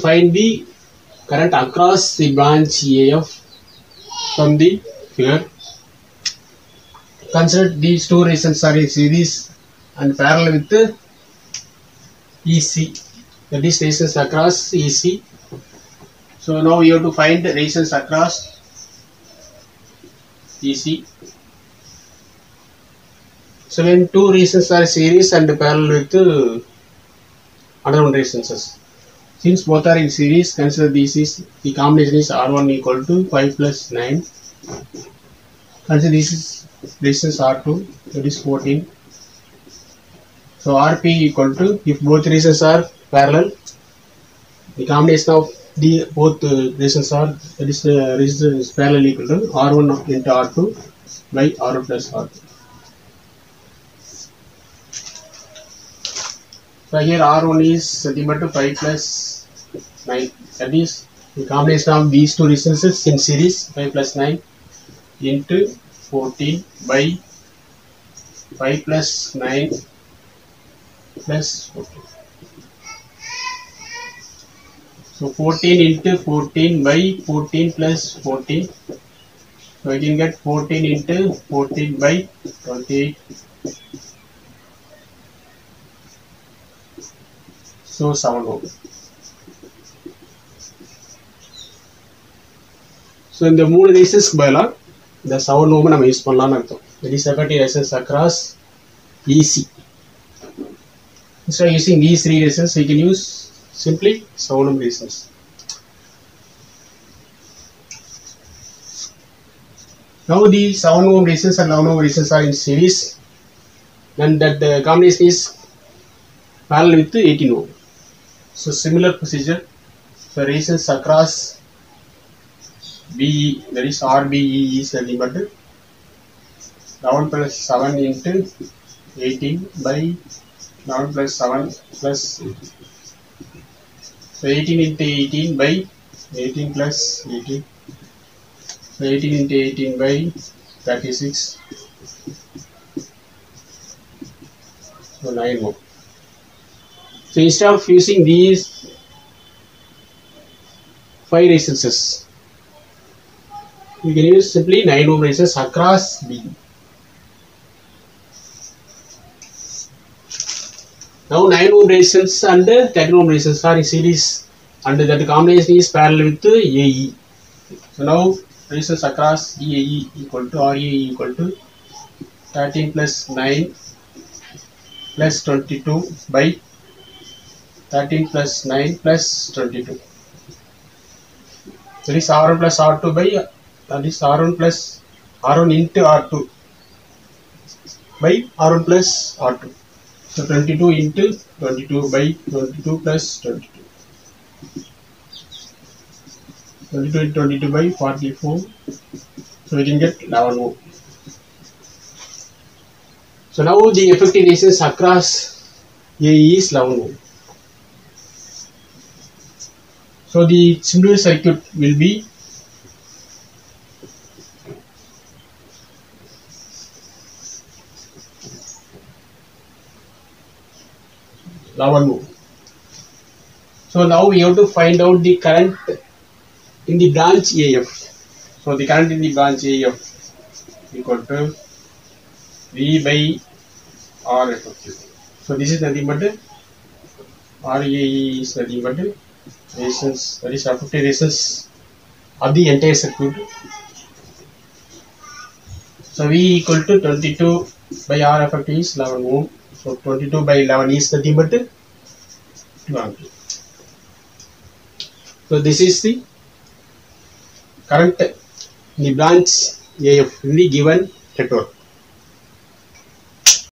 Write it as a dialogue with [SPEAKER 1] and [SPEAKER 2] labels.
[SPEAKER 1] find the current across the branch AF from the figure. Consider these two resistors are in series and parallel with the EC. That is resistance across EC. So now you have to find the resistance across EC. So when two resistors are series and parallel with another one resistances. Since both are in series, consider this is the combination is R1 equal to 5 plus 9. Consider this is resistance R2 that is 14. So RP equal to if both resistors are parallel, the combination of the both uh, resistors are that is uh, resistance is parallel equal to R1 into R2 by R1 plus R2. So here R1 is but 5 plus 9. That is the combination of these two resistances in series 5 plus 9 into 14 by 5 plus 9 plus 14. So 14 into 14 by 14 plus 14. So I can get 14 into 14 by 28. So 7 ohm. So இந்த மூணு ரேசஸ்க்கு பதிலாக இந்த seven ஓமை நம்ம use பண்ணலாம்னு அர்த்தம் very separative raisins across easy instead of using these three reasons we can use simply seven ohm reasons now the seven ohm reasons and eleven ohm reasons are in series and that the combination is parallel with 18 ohm so similar procedure for reasons across BE that is RBE is but 11 plus 7 into 18 by 11 plus 7 plus so 18 into 18 by 18 plus 18 so 18 into 18 by 36 so 9 more so instead of using these five resistances you can use simply 9 ohm resistance across B. Now 9 ohm resistance and 13 ohm resistance are in series and that combination is parallel with AE. So now resistance across EAE equal to RAE equal to 13 plus 9 plus 22 by 13 plus 9 plus 22. That is R1 plus R2 by that is R1 plus R1 into R2 by R1 plus R2. So 22 into 22 by 22 plus 22. 22 into 22 by 44. So we can get 11 ohm. So now the effective resistance across AE is 11 ohm. So the similar circuit will be Lavan move. So now we have to find out the current in the branch AF. So the current in the branch AF equal to V by R effective. So this is nothing but RAE is nothing but resistance that is effective resistance of the entire circuit. So V equal to 22 by R effective is 11 ohm. So 22 by 11 is nothing but 2 ampere. So this is the current in the branch AF in the given network.